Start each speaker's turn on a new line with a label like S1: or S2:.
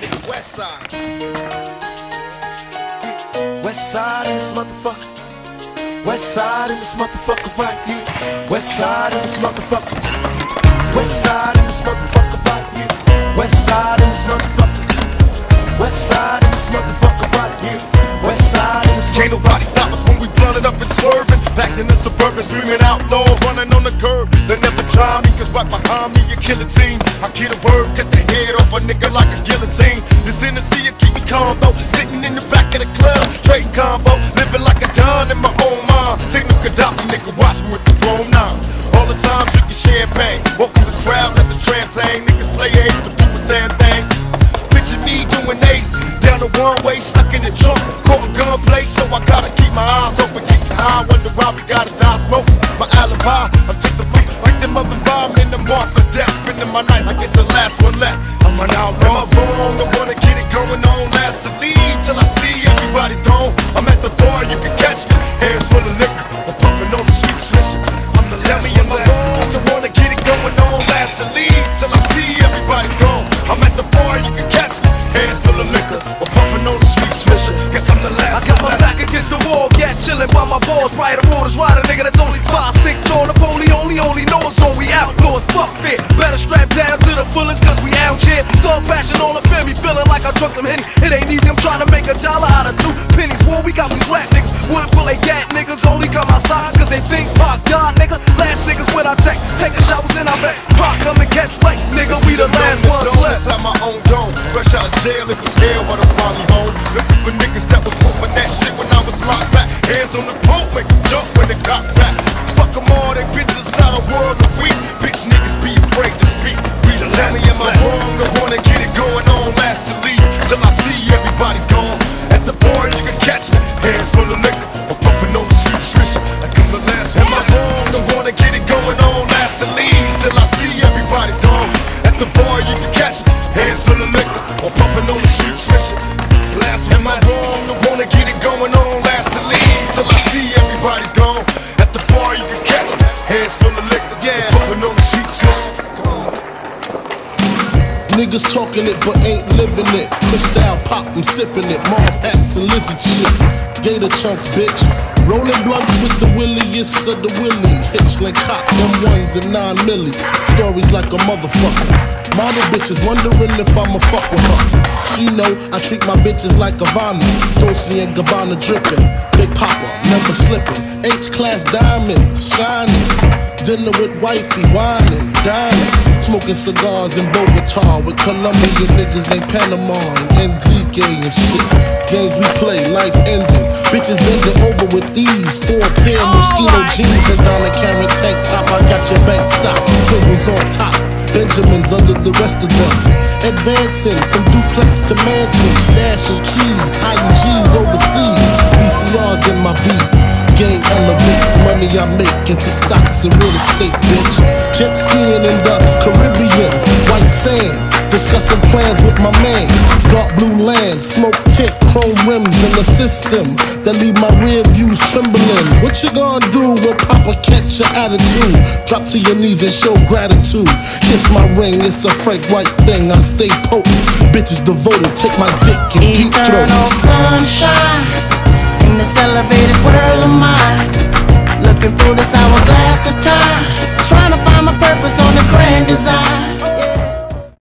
S1: West Side. West Side in this motherfucker. West Side in this motherfucker right here. West Side in this motherfucker. West Side in this motherfucker right here. West Side in this motherfucker. West Side in this motherfucker right here. West Side in this
S2: Can't nobody stop us when we blunted up and swerving. Back in the suburban, screaming outlaw, running on the curb. They never try me, cause right behind me, you kill a team. I kill a bird, cut the a nigga like a guillotine. This Tennessee, you keep me calm though. Sitting in the back of the club, trading convo. Living like a don in my own mind. Signal Gaddafi, nigga, watch me with the chrome nine. All the time drinking champagne. Walking the crowd, let the tramps hang. Niggas play eight, but do a damn thing. Picture me doing eight down the one way, stuck in the trunk. Caught a gunplay, so I gotta keep my eyes open, keep the high. Wonder why we gotta die smoking. My alibi, I'm just a freak, like them other bomb in the mark for death. Spending my nights, I guess the last one left. I'm an outlaw, wrong. I wanna get it going on, last to leave till I see everybody's gone. I'm at the bar, you can catch me, hands full of liquor, I'm puffing on the sweet swisher. I'm the last me, I'm wrong. I wanna get it going on, last to leave till I see everybody's gone. I'm at the bar, you can catch me, hands full of liquor, I'm puffing on the sweet swisher. Guess I'm the
S3: I
S2: last
S3: got my back against the wall, yeah, chillin' by my balls. Right, the road is right, a nigga that's only five, six tall. Napoleon only, only knows on we outlaws. Fuck fear, better strap down to the fullest, cause we here. Thug passion all up in me, feeling like I drunk some henny. It ain't easy, I'm trying to make a dollar out of two pennies. War, we got these rap niggas. Wouldn't pull a gat niggas, only come outside, cause they think Pac died, nigga. Last niggas when I take, taking showers in our back. Pac come and catch like, nigga, we the last ones left.
S2: inside my own dome. Fresh out of jail, it was hell, but I'm Niggas
S4: talking it but ain't living it. Cristal pop, I'm sipping it. Mob hats and lizard shit. Gator chunks, bitch. Rolling blunts with the williest of the willy. Hitchling cop, M1s and 9 milli. Stories like a motherfucker. Model bitches wondering if I'ma fuck with her. She know I treat my bitches like Havana. Dolce and Gabbana dripping. Big Papa, never slipping. H class diamonds, shining. Dinner with wifey, whining, dining. Smoking cigars in Bogota with Colombian niggas named Panama and Enrique and shit. Games we play, life ending. Bitches bending over with these four pair oh Moschino jeans and Donna Karan tank top. I got your bank stop, singles on top. Benjamins under the rest of them. Advancing from duplex to mansion, stashing keys, hiding G's overseas. VCRs in my beats. Money I make into stocks and real estate, bitch. Jet skiing in the Caribbean, white sand. Discussing plans with my man. Dark blue land, smoke tint, chrome rims in the system that leave my rear views trembling. What you gonna do when Papa catch your attitude? Drop to your knees and show gratitude. Kiss my ring, it's a frank white thing. I stay potent. Bitches devoted, take my dick and deep throat.
S5: Eternal sunshine in this elevated world of mine. Looking through